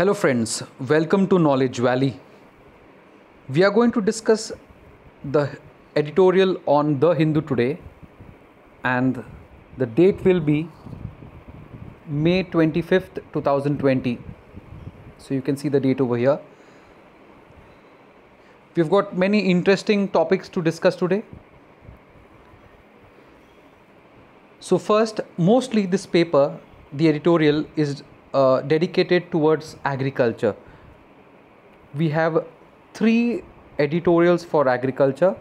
Hello, friends. Welcome to Knowledge Valley. We are going to discuss the editorial on The Hindu today, and the date will be May 25th, 2020. So you can see the date over here. We've got many interesting topics to discuss today. So, first, mostly this paper, the editorial, is uh, dedicated towards agriculture. We have three editorials for agriculture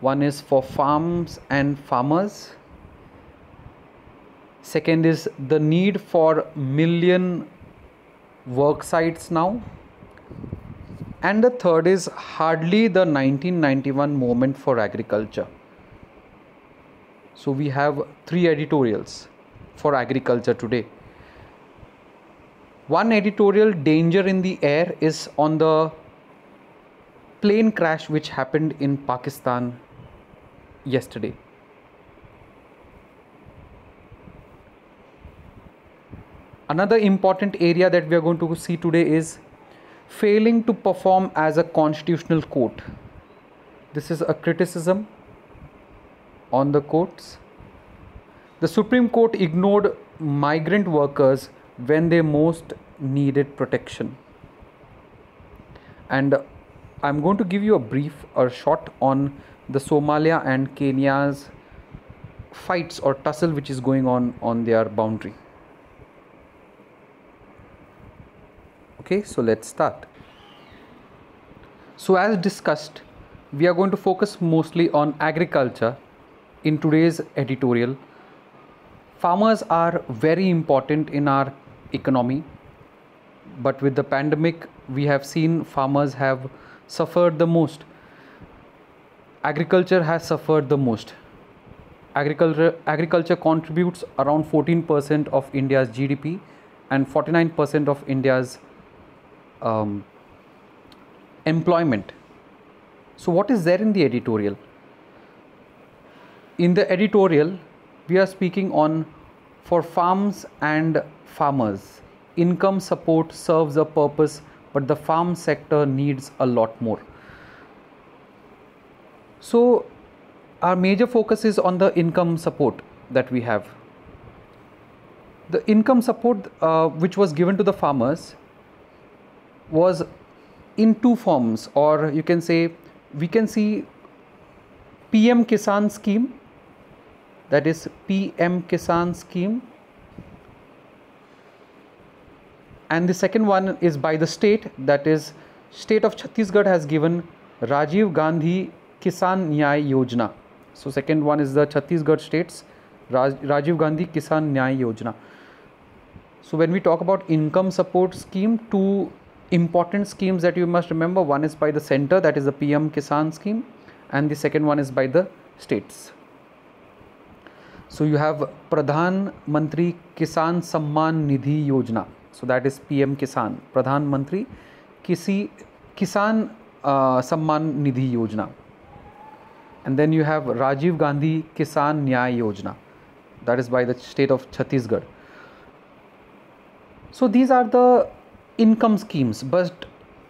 one is for farms and farmers, second is the need for million work sites now, and the third is hardly the 1991 moment for agriculture. So, we have three editorials for agriculture today. One editorial, Danger in the Air, is on the plane crash which happened in Pakistan yesterday. Another important area that we are going to see today is failing to perform as a constitutional court. This is a criticism on the courts. The Supreme Court ignored migrant workers when they most needed protection. And I'm going to give you a brief or shot on the Somalia and Kenya's fights or tussle which is going on on their boundary. Okay, so let's start. So, as discussed, we are going to focus mostly on agriculture in today's editorial. Farmers are very important in our economy, but with the pandemic, we have seen farmers have suffered the most. Agriculture has suffered the most. Agriculture, agriculture contributes around 14% of India's GDP and 49% of India's um, employment. So, what is there in the editorial? In the editorial, we are speaking on for farms and farmers. Income support serves a purpose, but the farm sector needs a lot more. So, our major focus is on the income support that we have. The income support uh, which was given to the farmers was in two forms, or you can say we can see PM Kisan scheme, that is PM Kisan scheme, and the second one is by the state, that is state of Chhattisgarh has given Rajiv Gandhi Kisan Nyay Yojana. So second one is the Chhattisgarh states Raj, Rajiv Gandhi Kisan Nyay Yojana. So when we talk about income support scheme, two important schemes that you must remember. One is by the center, that is the PM Kisan scheme, and the second one is by the states. So you have Pradhan Mantri Kisan Samman Nidhi Yojana so that is P M Kisan Pradhan Mantri किसी Kisan Samman Nidhi Yojana and then you have Rajiv Gandhi Kisan Nyay Yojana that is by the state of Chhattisgarh so these are the income schemes but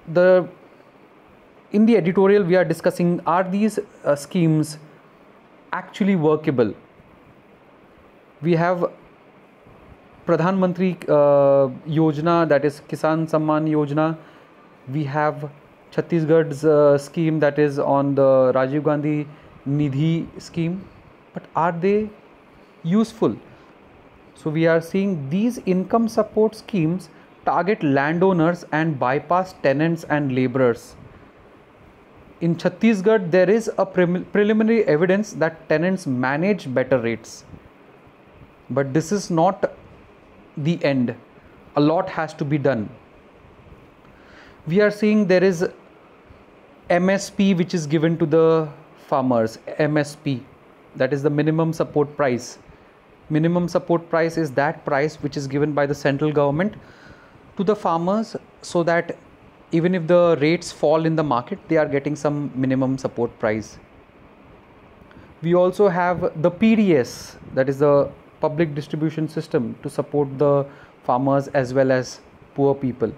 the in the editorial we are discussing are these schemes actually workable we have pradhan mantri uh, yojana that is kisan samman yojana we have chhattisgarh's uh, scheme that is on the rajiv gandhi nidhi scheme but are they useful so we are seeing these income support schemes target landowners and bypass tenants and laborers. In Chhattisgarh, there is a preliminary evidence that tenants manage better rates. But this is not the end. A lot has to be done. We are seeing there is MSP which is given to the farmers. MSP, that is the minimum support price. Minimum support price is that price which is given by the central government to the farmers so that even if the rates fall in the market, they are getting some minimum support price. We also have the PDS, that is the public distribution system to support the farmers as well as poor people.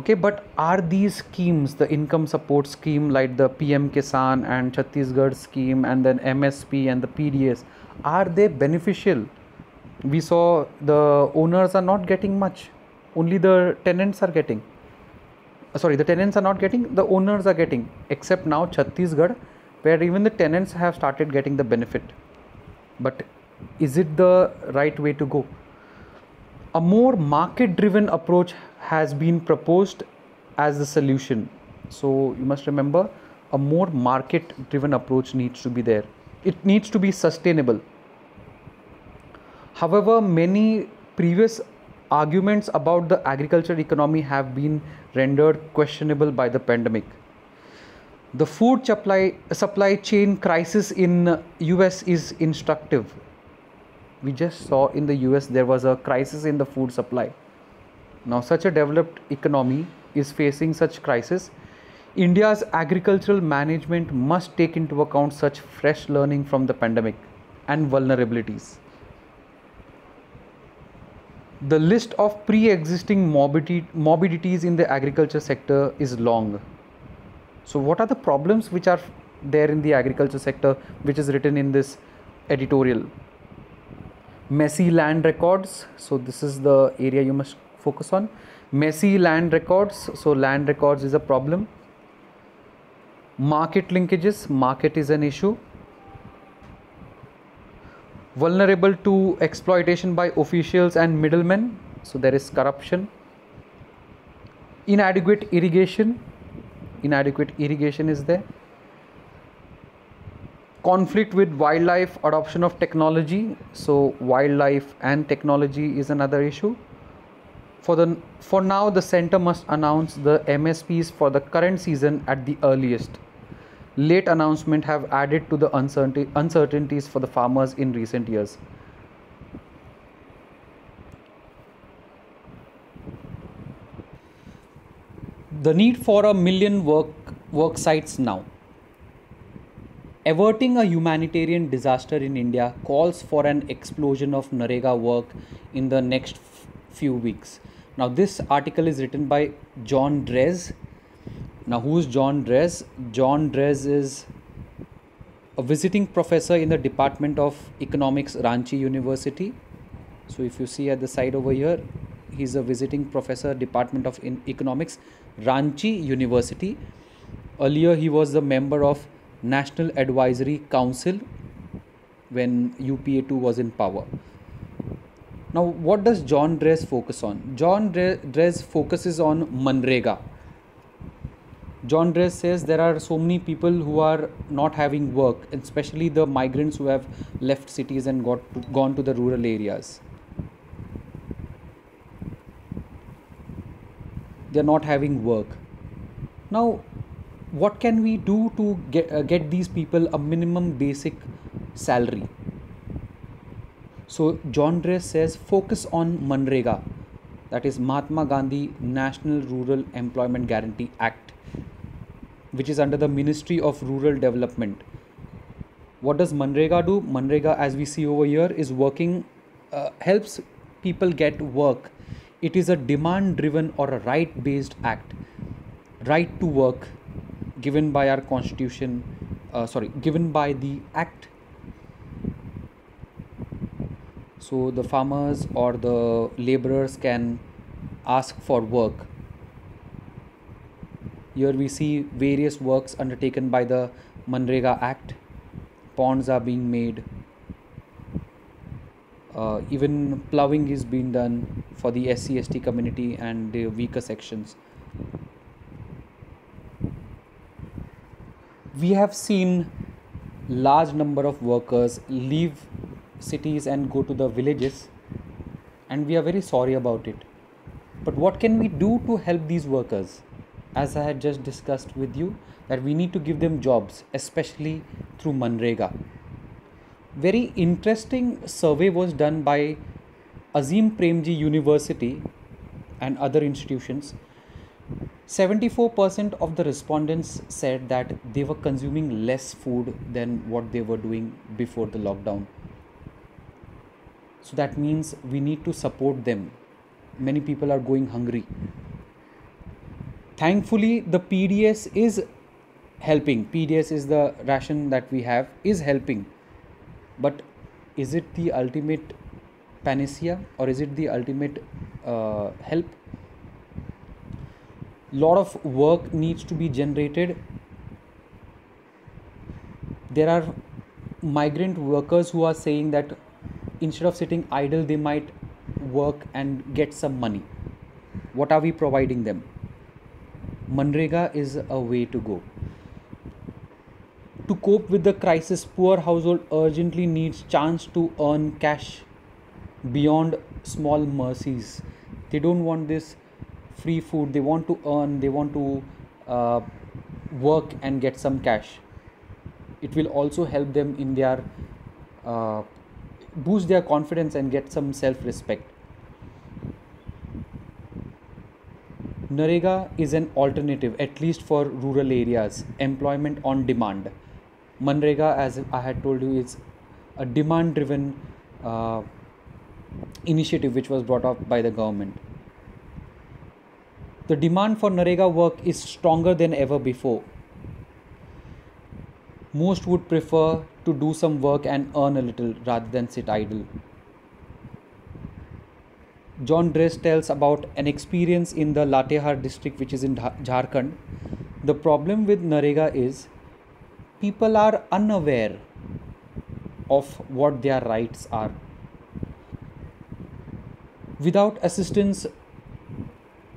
okay but are these schemes the income support scheme like the pm kisan and chhattisgarh scheme and then msp and the pds are they beneficial? We saw the owners are not getting much. Only the tenants are getting. Sorry the tenants are not getting the owners are getting. Except now chhattisgarh where even the tenants have started getting the benefit but is it the right way to go? A more market driven approach has been proposed as the solution. So you must remember a more market driven approach needs to be there. It needs to be sustainable. However many previous arguments about the agriculture economy have been rendered questionable by the pandemic the food supply supply chain crisis in us is instructive we just saw in the US there was a crisis in the food supply. Now, such a developed economy is facing such crisis. India's agricultural management must take into account such fresh learning from the pandemic and vulnerabilities. The list of pre existing morbidities in the agriculture sector is long. So, what are the problems which are there in the agriculture sector, which is written in this editorial? messy land records. So this is the area you must focus on. Messy land records. So land records is a problem. Market linkages. Market is an issue. Vulnerable to exploitation by officials and middlemen. So there is corruption. Inadequate irrigation inadequate irrigation is there. Conflict with wildlife adoption of technology. So wildlife and technology is another issue. For the for now the center must announce the msps for the current season at the earliest. Late announcement have added to the uncertainties for the farmers in recent years the need for a million work work sites now Averting a humanitarian disaster in India calls for an explosion of NREGA work in the next f- few weeks. Now, this article is written by John Drèze. Now, who's John Drèze? John Drèze is a visiting professor in the Department of Economics, Ranchi University. So, if you see at the side over here, he's a visiting professor, Department of Economics, Ranchi University. Earlier, he was the member of National Advisory Council when UPA2 was in power. Now, what does John Drèze focus on? John Drèze focuses on MNREGA. John Drèze says there are so many people who are not having work, especially the migrants who have left cities and got to, gone to the rural areas. They are not having work. Now, what can we do to get, uh, get these people a minimum basic salary? So john Drèze says focus on MNREGA that is mahatma gandhi national rural employment guarantee act which is under the ministry of rural development. What does MNREGA do? MNREGA as we see over here is working uh, helps people get work it is a demand driven or a right based act. Right to work given by our constitution uh, sorry given by the act. So the farmers or the laborers can ask for work. Here we see various works undertaken by the MNREGA act. Ponds are being made uh, even ploughing is being done for the SC community and the weaker sections. We have seen large number of workers leave cities and go to the villages and we are very sorry about it. But what can we do to help these workers? As i had just discussed with you that we need to give them jobs especially through MNREGA very interesting survey was done by azim premji university and other institutions 74% of the respondents said that they were consuming less food than what they were doing before the lockdown. So that means we need to support them. Many people are going hungry. thankfully the pds is helping pds is the ration that we have is helping but is it the ultimate panacea or is it the ultimate uh, help? Lot of work needs to be generated. There are migrant workers who are saying that instead of sitting idle they might work and get some money. What are we providing them? MNREGA is a way to go to cope with the crisis poor household urgently needs chance to earn cash beyond small mercies. They don't want this free food. They want to earn they want to uh, work and get some cash. It will also help them in their uh, boost their confidence and get some self respect NREGA is an alternative at least for rural areas. Employment on demand MNREGA as i had told you is a demand driven uh, initiative which was brought up by the government the demand for NREGA work is stronger than ever before most would prefer to do some work and earn a little rather than sit idle. John Drèze tells about an experience in the Latehar district, which is in Jharkhand. The problem with NREGA is people are unaware of what their rights are. Without assistance,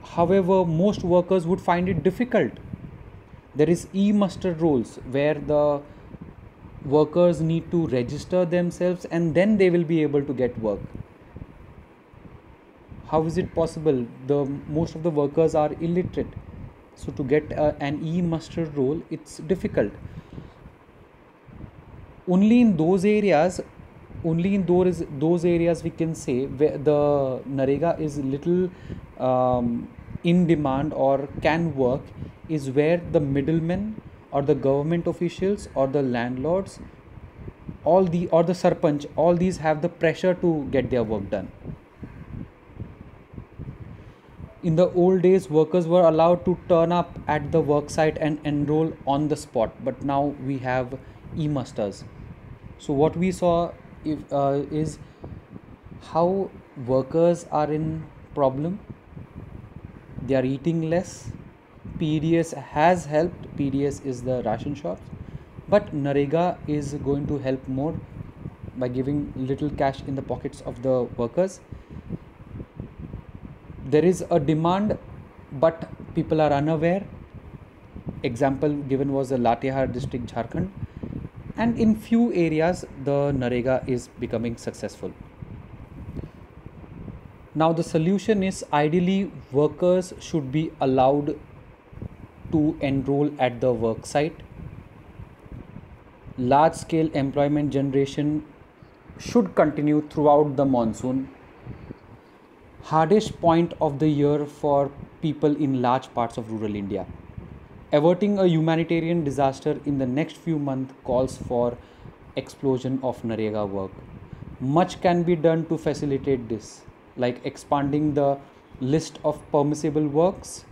however, most workers would find it difficult. There is e-muster rolls where the workers need to register themselves and then they will be able to get work. How is it possible? The most of the workers are illiterate. So to get uh, an e-muster roll it's difficult only in those areas only in those those areas we can say where the NREGA is little um, in demand or can work is where the middlemen or the government officials or the landlords all the or the sarpanch all these have the pressure to get their work done. In the old days workers were allowed to turn up at the work site and enroll on the spot but now we have e-musters so what we saw if, uh, is how workers are in problem they are eating less PDS has helped. PDS is the ration shops, but NREGA is going to help more by giving little cash in the pockets of the workers. There is a demand, but people are unaware. Example given was the Latehar district, Jharkhand, and in few areas the NREGA is becoming successful. Now the solution is ideally workers should be allowed to enroll at the work site. Large scale employment generation should continue throughout the monsoon. Hardest point of the year for people in large parts of rural India. Averting a humanitarian disaster in the next few months calls for explosion of NREGA work. Much can be done to facilitate this, like expanding the list of permissible works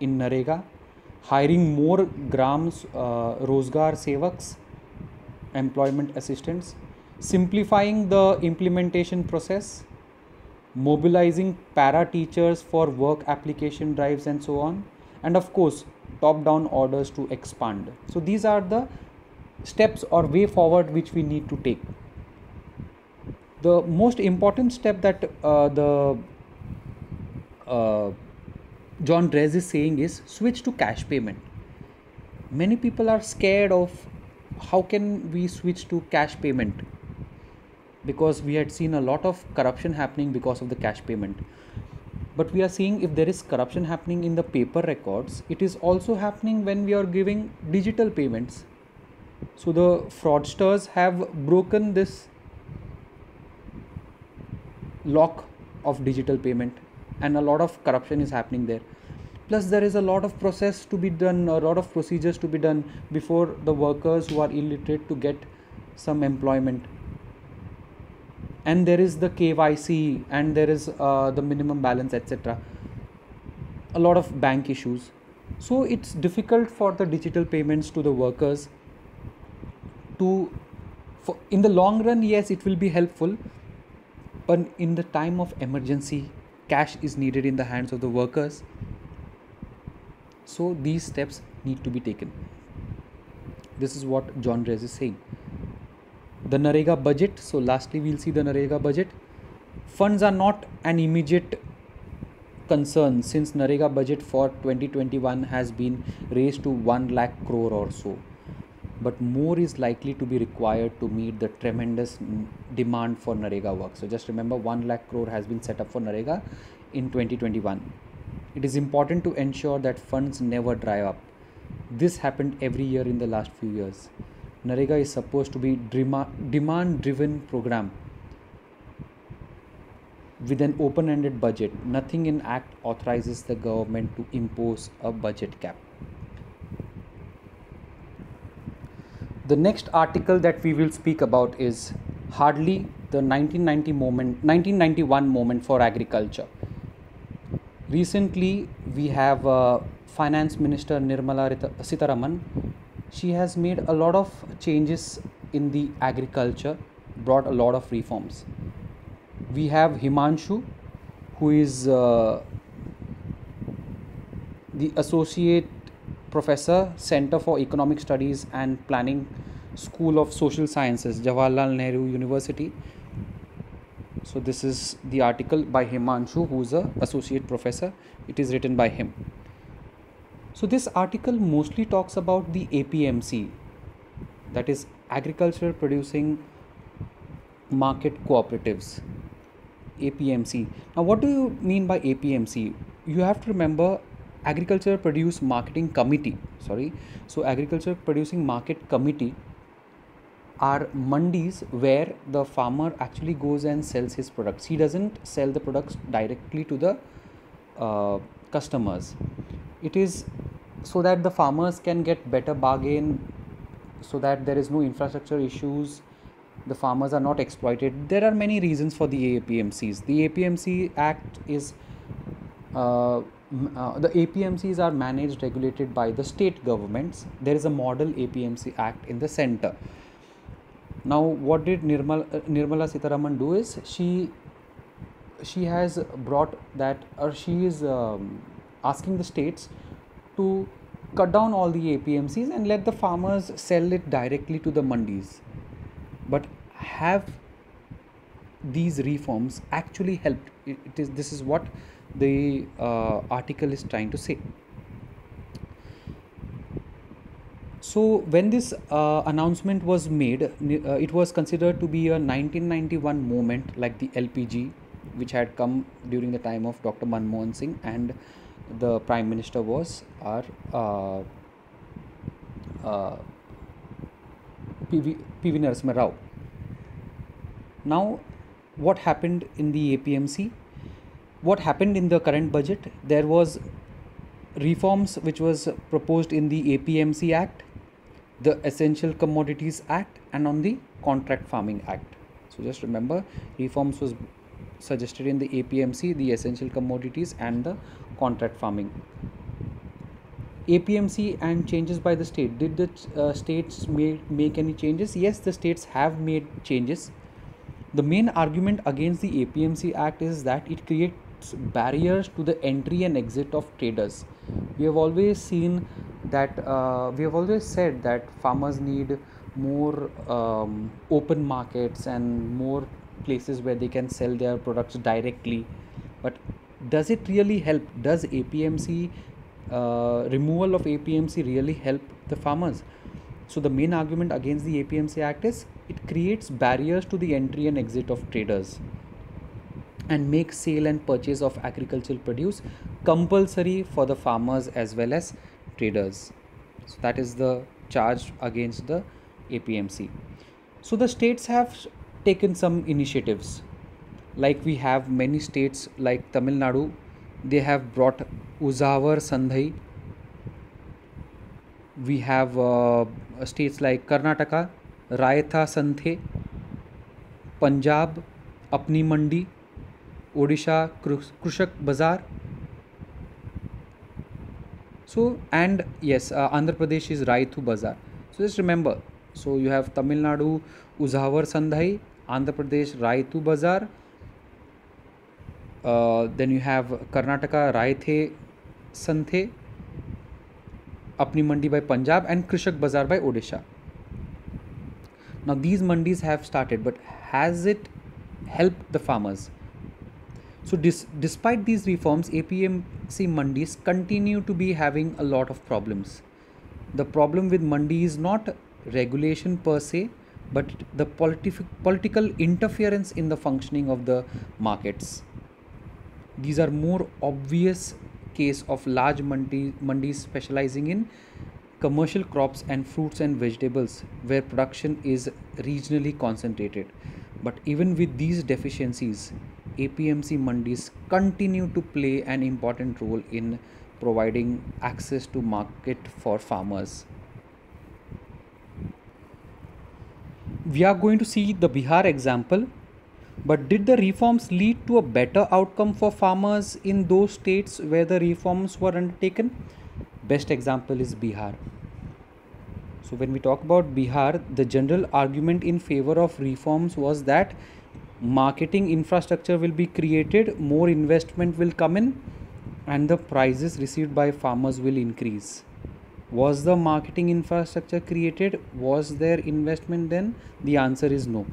in NREGA hiring more grams uh, Rozgar Sevaks, employment assistants, simplifying the implementation process, mobilizing para teachers for work application drives and so on, and of course, top down orders to expand. So, these are the steps or way forward which we need to take. The most important step that uh, the uh, John Drèze is saying is switch to cash payment. Many people are scared of how can we switch to cash payment because we had seen a lot of corruption happening because of the cash payment. But we are seeing if there is corruption happening in the paper records, it is also happening when we are giving digital payments. So the fraudsters have broken this lock of digital payment and a lot of corruption is happening there plus there is a lot of process to be done a lot of procedures to be done before the workers who are illiterate to get some employment and there is the KYC and there is uh, the minimum balance etc a lot of bank issues. So it's difficult for the digital payments to the workers to for in the long run yes it will be helpful. But in the time of emergency cash is needed in the hands of the workers. So these steps need to be taken. This is what john Drèze is saying the NREGA budget so lastly we'll see the NREGA budget funds are not an immediate concern since NREGA budget for 2021 has been raised to 1 lakh crore or so but more is likely to be required to meet the tremendous demand for NREGA work. So just remember 1 lakh crore has been set up for NREGA in 2021. It is important to ensure that funds never dry up. This happened every year in the last few years. NREGA is supposed to be demand driven program with an open ended budget. Nothing in act authorizes the government to impose a budget cap. The next article that we will speak about is hardly the 1990 moment 1991 moment for agriculture. Recently, we have uh, Finance Minister Nirmala Sitharaman. She has made a lot of changes in the agriculture, brought a lot of reforms. We have Himanshu, who is uh, the associate professor, Center for Economic Studies and Planning, School of Social Sciences, Jawaharlal Nehru University. So this is the article by Himanshu, who is a associate professor. It is written by him. So this article mostly talks about the APMC, that is agriculture producing market cooperatives. APMC. Now, what do you mean by APMC? You have to remember agriculture produce marketing committee sorry so agriculture producing market committee are mandis where the farmer actually goes and sells his products he doesn't sell the products directly to the uh, customers it is so that the farmers can get better bargain so that there is no infrastructure issues the farmers are not exploited there are many reasons for the apmcs the apmc act is uh, uh, the APMCs are managed, regulated by the state governments. There is a model APMC Act in the center. Now, what did Nirmal, uh, Nirmala Sitharaman do is she she has brought that or she is um, asking the states to cut down all the APMCs and let the farmers sell it directly to the mandis. But have these reforms actually helped? it, is this is what the uh, article is trying to say. So when this uh, announcement was made, uh, it was considered to be a 1991 moment like the LPG, which had come during the time of Dr. Manmohan Singh, and the Prime Minister was our uh, uh, PV, PV Narasimha Rao. Now, what happened in the APMC? what happened in the current budget there was reforms which was proposed in the apmc act the essential commodities act and on the contract farming act so just remember reforms was suggested in the apmc the essential commodities and the contract farming apmc and changes by the state did the uh, states make, make any changes yes the states have made changes the main argument against the apmc act is that it creates barriers to the entry and exit of traders. We have always seen that uh, we have always said that farmers need more um, open markets and more places where they can sell their products directly. But does it really help? Does APMC uh, removal of APMC really help the farmers? So the main argument against the APMC Act is it creates barriers to the entry and exit of traders and make sale and purchase of agricultural produce compulsory for the farmers as well as traders. So that is the charge against the APMC. So the states have taken some initiatives. Like we have many states like Tamil Nadu, they have brought Uzavar Sandhai. We have uh, states like Karnataka, Raitha Santhe, Punjab, Apni Mandi, Odisha Krushak Bazaar so and yes uh, andhra pradesh is raitu bazaar so just remember so you have tamil nadu uzavar sandhai andhra pradesh raitu bazaar uh, Uh, then you have karnataka raithe santhe apni mandi by punjab and krishak bazaar by odisha now these mandis have started but has it helped the farmers so dis- despite these reforms, APMC mandis continue to be having a lot of problems. The problem with mandi is not regulation per se, but the politi- political interference in the functioning of the markets. These are more obvious case of large mandi- mandis specializing in commercial crops and fruits and vegetables where production is regionally concentrated. But even with these deficiencies, APMC mandis continue to play an important role in providing access to market for farmers. We are going to see the Bihar example, but did the reforms lead to a better outcome for farmers in those states where the reforms were undertaken? Best example is Bihar. So, when we talk about Bihar, the general argument in favor of reforms was that marketing infrastructure will be created, more investment will come in, and the prices received by farmers will increase. Was the marketing infrastructure created? Was there investment then? The answer is no.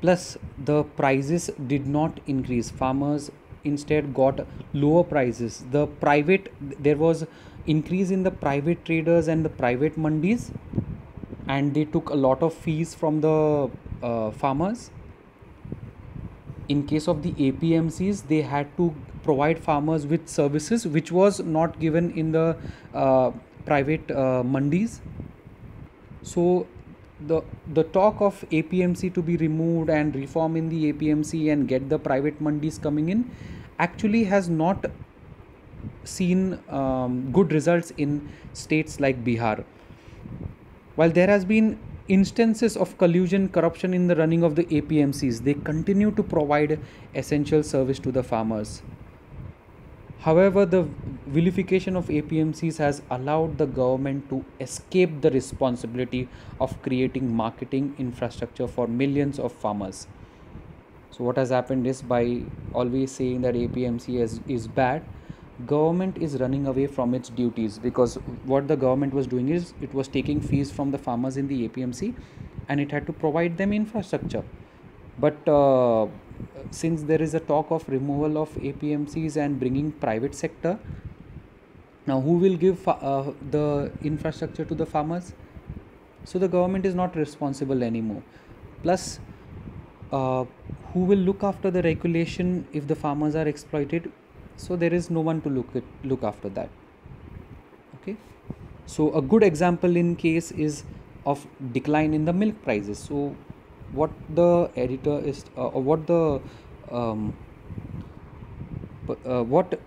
Plus, the prices did not increase. Farmers instead got lower prices. The private, there was increase in the private traders and the private mandis, and they took a lot of fees from the uh, farmers. In case of the APMCs, they had to provide farmers with services which was not given in the uh, private uh, mandis. So the the talk of APMC to be removed and reform in the APMC and get the private mandis coming in actually has not seen um, good results in states like Bihar. While there has been instances of collusion corruption in the running of the apmcs they continue to provide essential service to the farmers however the vilification of apmcs has allowed the government to escape the responsibility of creating marketing infrastructure for millions of farmers. So what has happened is by always saying that apmc is, is bad government is running away from its duties because what the government was doing is it was taking fees from the farmers in the APMC and it had to provide them infrastructure. But uh, since there is a talk of removal of APMCs and bringing private sector now who will give uh, the infrastructure to the farmers? So the government is not responsible anymore. Plus uh, who will look after the regulation if the farmers are exploited? So there is no one to look at look after that. Okay? So a good example in case is of decline in the milk prices. So what the editor is uh, or what the um, uh, what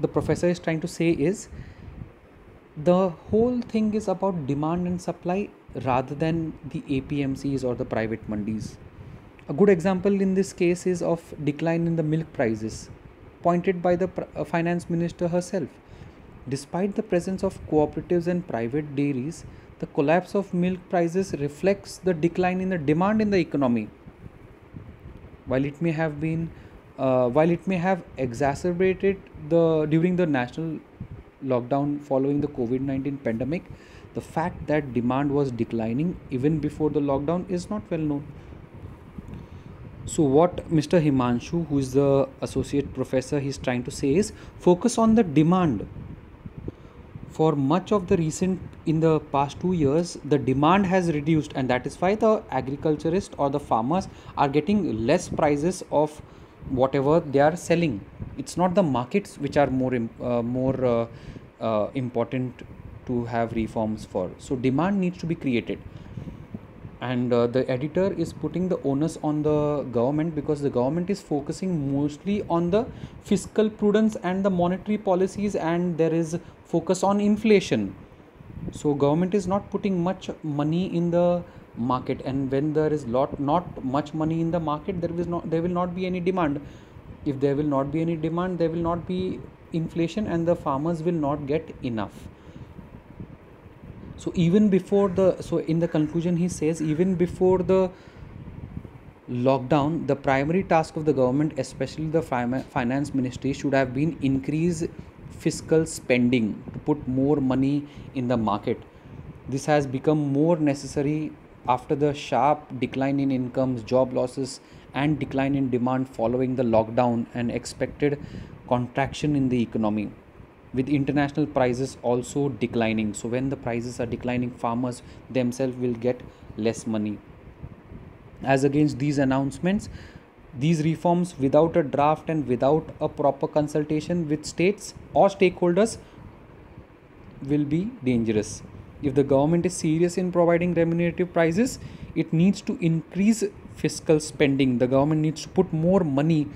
the professor is trying to say is the whole thing is about demand and supply rather than the APMCs or the private mandis. A good example in this case is of decline in the milk prices pointed by the uh, finance minister herself. Despite the presence of cooperatives and private dairies, the collapse of milk prices reflects the decline in the demand in the economy. While it may have been, uh, while it may have exacerbated the during the national lockdown following the COVID nineteen pandemic, the fact that demand was declining even before the lockdown is not well known. So, what Mr. Himanshu, who is the associate professor, he's trying to say is focus on the demand. For much of the recent, in the past two years, the demand has reduced, and that is why the agriculturist or the farmers are getting less prices of whatever they are selling. It's not the markets which are more uh, more uh, uh, important to have reforms for. So, demand needs to be created and uh, the editor is putting the onus on the government because the government is focusing mostly on the fiscal prudence and the monetary policies and there is focus on inflation. So government is not putting much money in the market and when there is lot not much money in the market there is not there will not be any demand. If there will not be any demand there will not be inflation and the farmers will not get enough so even before the so in the conclusion he says even before the lockdown the primary task of the government especially the finance ministry should have been increase fiscal spending to put more money in the market. This has become more necessary after the sharp decline in incomes job losses and decline in demand following the lockdown and expected contraction in the economy with international prices also declining. So when the prices are declining farmers themselves will get less money. As against these announcements these reforms without a draft and without a proper consultation with states or stakeholders will be dangerous. If the government is serious in providing remunerative prices it needs to increase fiscal spending. The government needs to put more money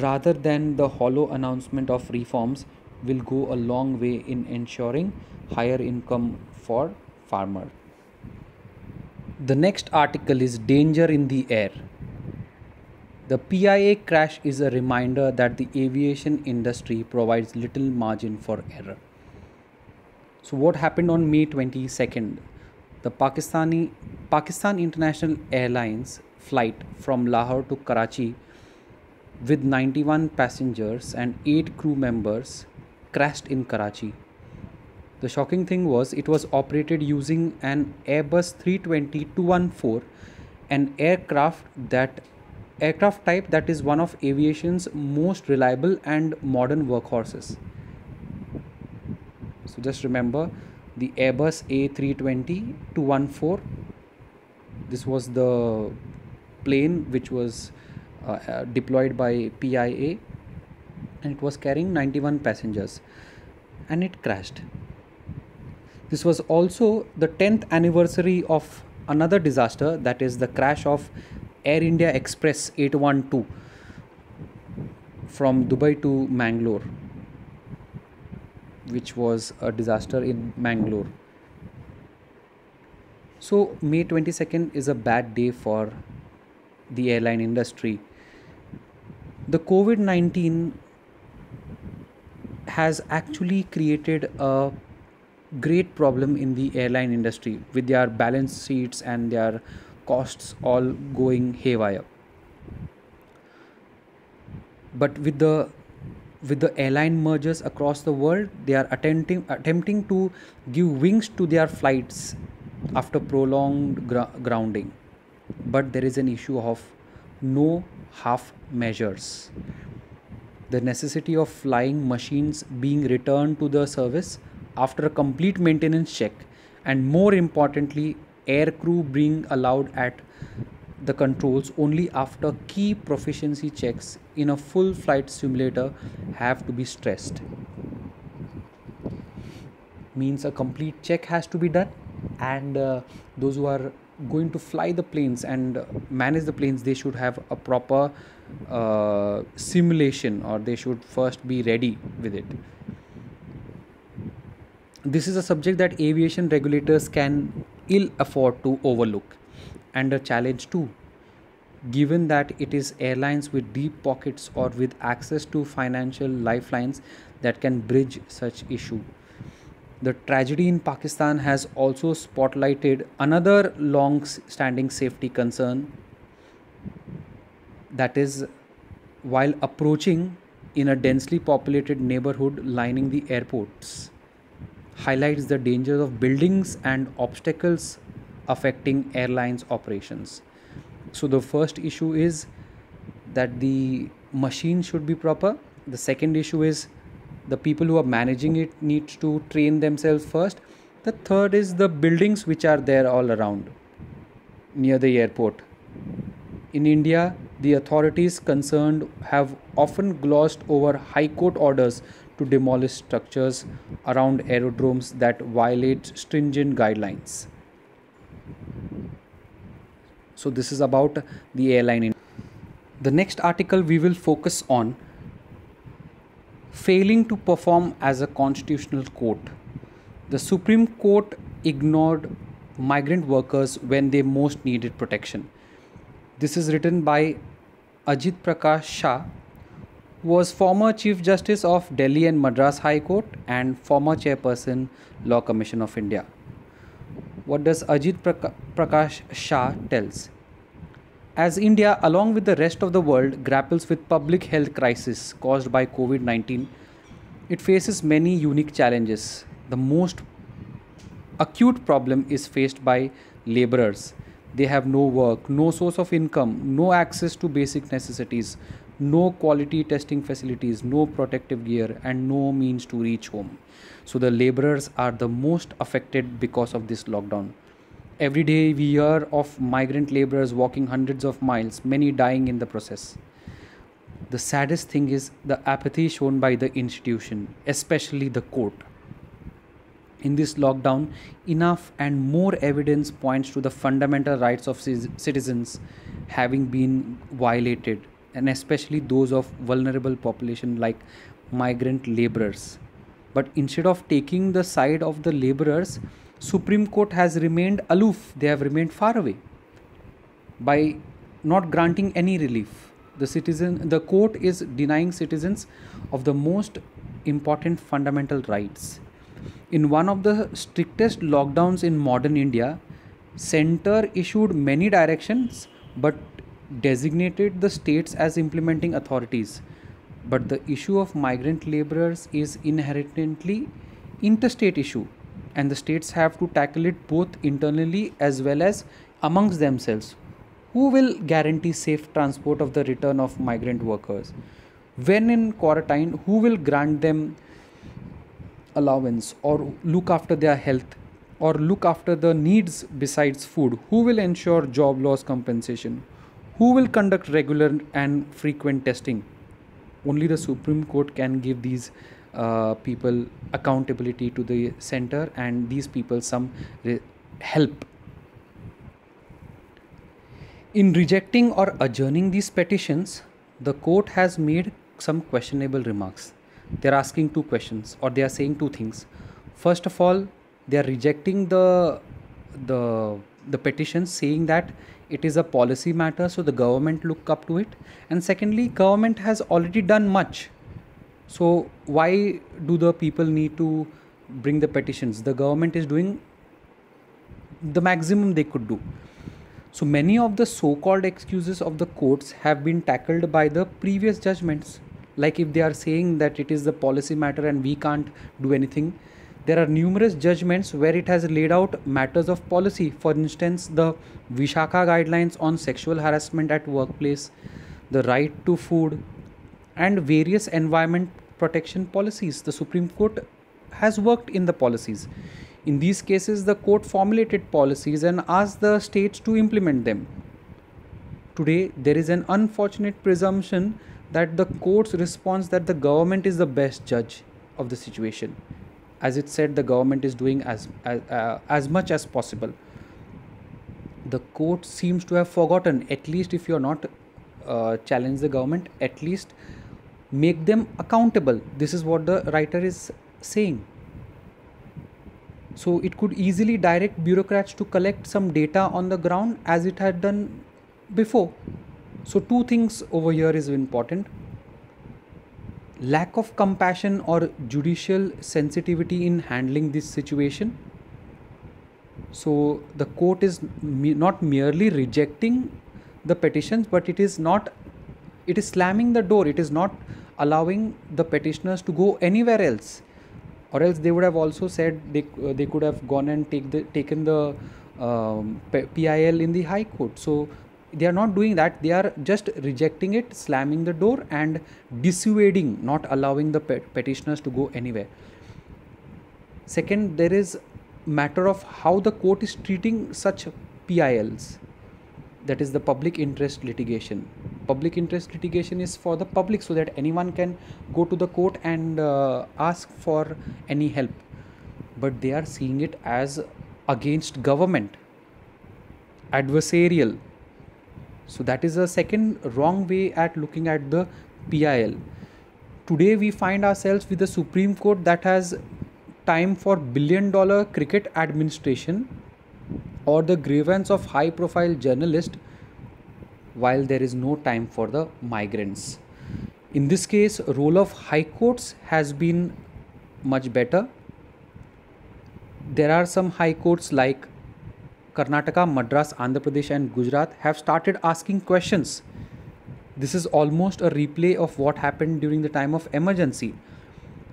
rather than the hollow announcement of reforms will go a long way in ensuring higher income for farmer. The next article is danger in the air. The pia crash is a reminder that the aviation industry provides little margin for error. So what happened on may 22nd the pakistani pakistan international airlines flight from lahore to karachi with 91 passengers and 8 crew members crashed in Karachi. The shocking thing was it was operated using an Airbus 320-214, an aircraft that aircraft type that is one of aviation's most reliable and modern workhorses. So just remember the Airbus A320-214 this was the plane which was uh, uh, deployed by PIA and it was carrying 91 passengers and it crashed. This was also the 10th anniversary of another disaster that is the crash of Air India Express 812 from Dubai to Mangalore which was a disaster in Mangalore. So May 22nd is a bad day for the airline industry the COVID 19 has actually created a great problem in the airline industry with their balance sheets and their costs all going haywire. But with the with the airline mergers across the world, they are attempting attempting to give wings to their flights after prolonged grounding. But there is an issue of no half measures. The necessity of flying machines being returned to the service after a complete maintenance check, and more importantly, air crew being allowed at the controls only after key proficiency checks in a full flight simulator have to be stressed. Means a complete check has to be done, and uh, those who are going to fly the planes and manage the planes they should have a proper uh, simulation or they should first be ready with it. This is a subject that aviation regulators can ill afford to overlook and a challenge too given that it is airlines with deep pockets or with access to financial lifelines that can bridge such issue. The tragedy in Pakistan has also spotlighted another long standing safety concern that is, while approaching in a densely populated neighborhood lining the airports, highlights the dangers of buildings and obstacles affecting airlines operations. So, the first issue is that the machine should be proper. The second issue is the people who are managing it need to train themselves first the third is the buildings which are there all around near the airport in india the authorities concerned have often glossed over high court orders to demolish structures around aerodromes that violate stringent guidelines so this is about the airline in the next article we will focus on failing to perform as a constitutional court. The Supreme Court ignored migrant workers when they most needed protection. This is written by Ajit Prakash Shah, who was former Chief Justice of Delhi and Madras High Court and former Chairperson, Law Commission of India. What does Ajit Prakash Shah tells? As India, along with the rest of the world, grapples with public health crisis caused by COVID-19, it faces many unique challenges. The most acute problem is faced by laborers. They have no work, no source of income, no access to basic necessities, no quality testing facilities, no protective gear, and no means to reach home. So the laborers are the most affected because of this lockdown. Every day we hear of migrant laborers walking hundreds of miles, many dying in the process. The saddest thing is the apathy shown by the institution, especially the court. In this lockdown, enough and more evidence points to the fundamental rights of citizens having been violated and especially those of vulnerable population like migrant laborers. But instead of taking the side of the laborers supreme court has remained aloof. They have remained far away by not granting any relief. The citizen the court is denying citizens of the most important fundamental rights in one of the strictest lockdowns in modern india center issued many directions but designated the states as implementing authorities. But the issue of migrant laborers is inherently interstate issue and the states have to tackle it both internally as well as amongst themselves. Who will guarantee safe transport of the return of migrant workers? When in quarantine who will grant them allowance or look after their health or look after the needs besides food who will ensure job loss compensation who will conduct regular and frequent testing? Only the Supreme Court can give these uh, people accountability to the center and these people some re- help. In rejecting or adjourning these petitions, the court has made some questionable remarks. They're asking two questions or they are saying two things. First of all, they are rejecting the the the petition saying that it is a policy matter so the government look up to it. And secondly government has already done much. So why do the people need to bring the petitions? The government is doing the maximum they could do. So many of the so called excuses of the courts have been tackled by the previous judgments like if they are saying that it is the policy matter and we can't do anything there are numerous judgments where it has laid out matters of policy. For instance, the Vishakha guidelines on sexual harassment at workplace, the right to food, and various environment protection policies. The Supreme Court has worked in the policies. In these cases, the court formulated policies and asked the states to implement them. Today, there is an unfortunate presumption that the court's response that the government is the best judge of the situation. As it said the government is doing as as, uh, as much as possible. The court seems to have forgotten at least if you're not uh, challenge the government at least make them accountable. This is what the writer is saying. So it could easily direct bureaucrats to collect some data on the ground as it had done before so two things over here is important lack of compassion or judicial sensitivity in handling this situation. So the court is me- not merely rejecting the petitions, but it is not, it is slamming the door. It is not allowing the petitioners to go anywhere else, or else they would have also said they uh, they could have gone and take the taken the um, PIL in the High Court. So they are not doing that. They are just rejecting it slamming the door and dissuading not allowing the pet- petitioners to go anywhere. Second there is matter of how the court is treating such pils that is the public interest litigation. Public interest litigation is for the public so that anyone can go to the court and uh, ask for any help. But they are seeing it as against government. Adversarial so that is a second wrong way at looking at the PIL. Today we find ourselves with the Supreme Court that has time for billion dollar cricket administration or the grievance of high profile journalist while there is no time for the migrants. in this case role of high courts has been much better there are some high courts like karnataka madras andhra pradesh and gujarat have started asking questions. This is almost a replay of what happened during the time of emergency.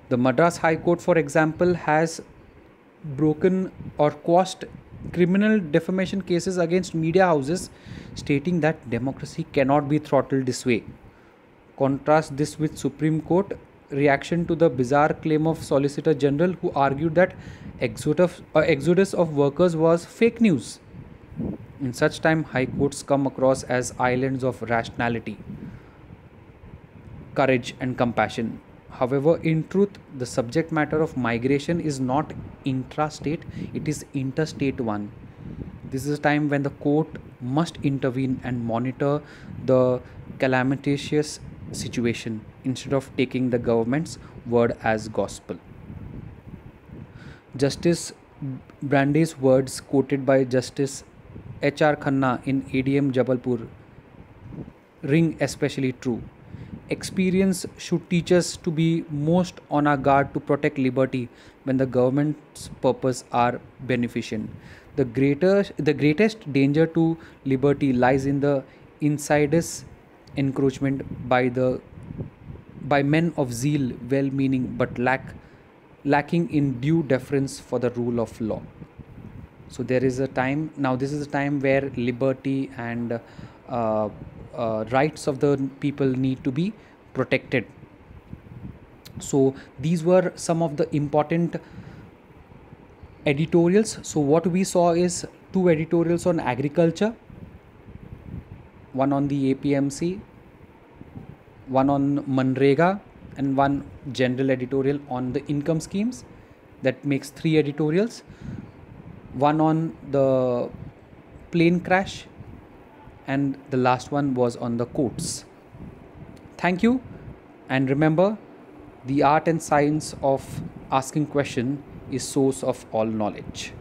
The madras high court for example has broken or quashed criminal defamation cases against media houses stating that democracy cannot be throttled this way. Contrast this with Supreme Court reaction to the bizarre claim of Solicitor General who argued that exodus, uh, exodus of workers was fake news. In such time, high courts come across as islands of rationality, courage, and compassion. However, in truth, the subject matter of migration is not intrastate, it is interstate one. This is a time when the court must intervene and monitor the calamitous situation instead of taking the government's word as gospel. Justice Brandeis's words, quoted by Justice H.R. Khanna in ADM Jabalpur, ring especially true. Experience should teach us to be most on our guard to protect liberty when the government's purpose are beneficent. The greater the greatest danger to liberty lies in the insidious encroachment by the by men of zeal well meaning but lack lacking in due deference for the rule of law. So there is a time now this is a time where liberty and uh, uh, rights of the people need to be protected. So these were some of the important editorials. So what we saw is two editorials on agriculture one on the APMC, one on MNREGA, and one general editorial on the income schemes. That makes three editorials. One on the plane crash, and the last one was on the courts. Thank you, and remember, the art and science of asking question is source of all knowledge.